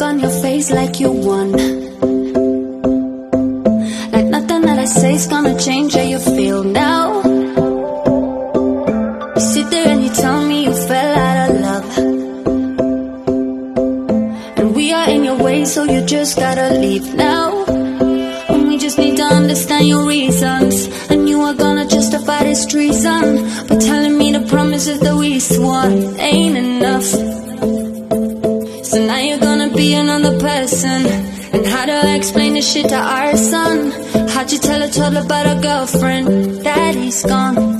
look on your face like you won. Like nothing that I say is gonna change how you feel now. You sit there and you tell me you fell out of love. And we are in your way, so you just gotta leave now. And we just need to understand your reasons. And you are gonna justify this treason. But telling me the promises that we swore ain't enough. Person. And how do I explain this shit to our son? How'd you tell a toddler about a girlfriend? Daddy's gone.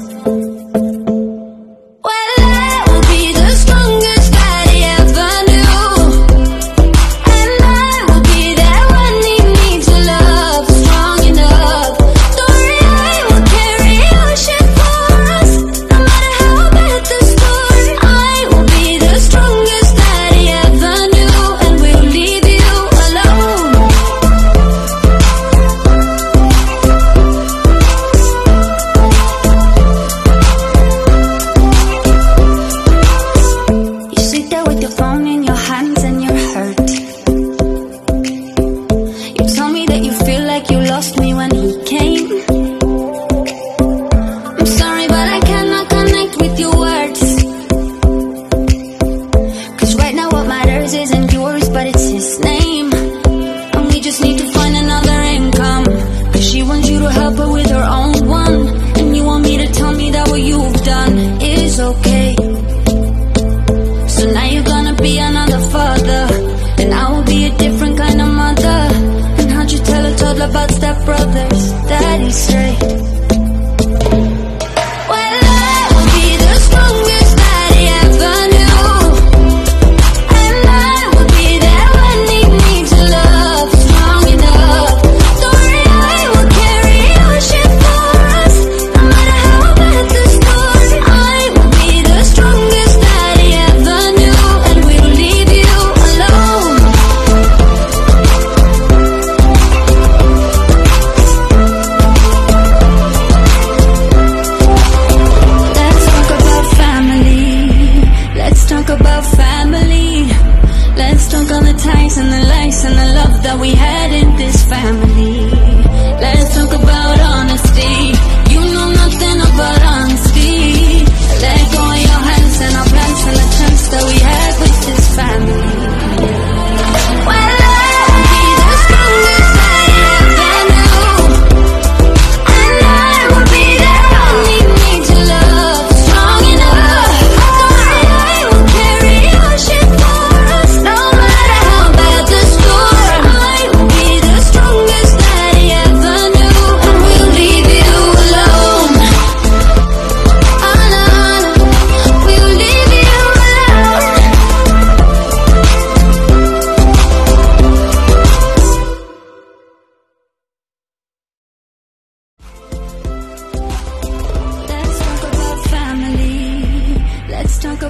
Her with her own one. And you want me to tell me that what you've done is okay. So now you're gonna be another father And I will be a different kind of mother And how'd you tell a toddler about stepbrothers? Daddy's straight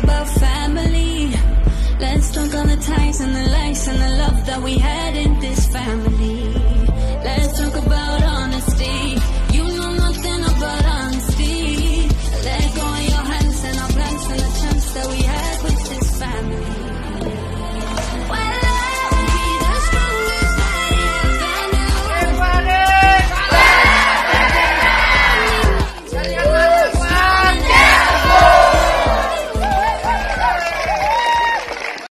about family. Let's talk on the ties and the lies and the love that we had in